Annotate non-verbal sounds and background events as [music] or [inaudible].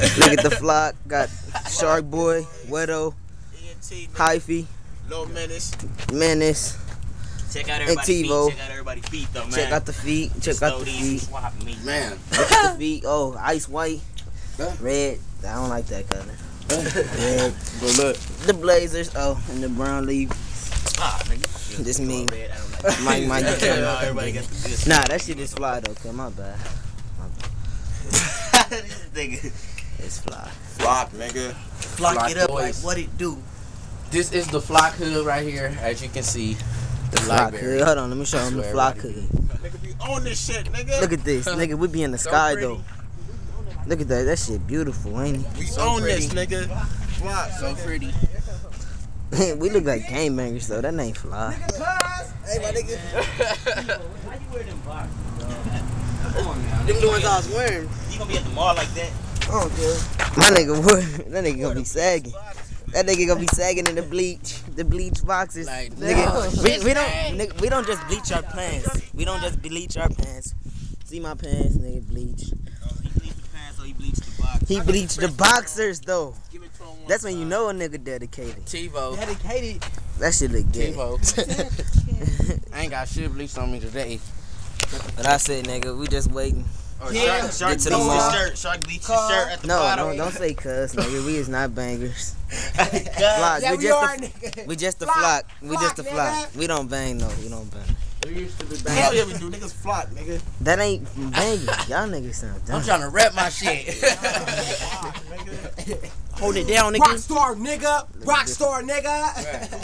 [laughs] Look at the flock. Got Shark Boy, Wedo, Hyphy, Low Menace. Menace. Check out And everybody's feet. Check out everybody's feet, though, man. Check out the feet. Check out the feet. Swap me. Man. Look at the feet. Oh, ice white, Huh? red. I don't like that color. Red. But look. The Blazers. Oh, and the brown leaf. Ah, nigga. This mean. Red, I [laughs] like Mike, Mike, you [laughs] can't. No, everybody got the good. Nah, that shit is fly though. Cause my bad. this nigga. It's fly. Flock, nigga. Block Flock it up boys. like what it do. This is the flock hood right here, as you can see. The Flock library. hood. Hold on, let me show them the flock hood. Nigga be on this shit, nigga. Look at this, [laughs] nigga. We be in the So sky pretty. though. Look at that. That shit beautiful, ain't it? we so own pretty. this, nigga. Flock, So pretty. it? [laughs] we look like game bangers though. That ain't fly. Hey, my nigga. [laughs] Why you wear them boxes, dog? Come on now. Them the ones I was wearing. You gonna be at the mall like that? Oh, dude. My nigga, what? [laughs] That nigga gonna be sagging. That nigga gonna be sagging in the bleach, the bleach boxes. Like, nigga, no, we, we don't, nigga, we don't just bleach our pants. We don't just bleach our pants. See my pants, nigga, bleach. He bleached the pants he bleached the box. He bleached the boxers though. Give it to him one That's when you know a nigga dedicated. TiVo. Dedicated. That shit look good. TiVo. [laughs] [laughs] I ain't got shit bleached on me today. But I said, nigga, we just waiting. Oh, yeah, Shark Get to bleached the his mall. shirt. Shark bleached his shirt at the No, bottom. don't, don't say cuss, nigga. We is not bangers. [laughs] Flock, Yeah, we we just are, the, nigga. we just the Flock, flock. We just the flock, flock. We don't bang no. We don't bang. We used to be Hell yeah, we do. Niggas flock, nigga. That ain't banging. [laughs] Y'all niggas sound dumb. I'm trying to rep my shit. Hold it down, nigga. Rockstar nigga. Rockstar nigga.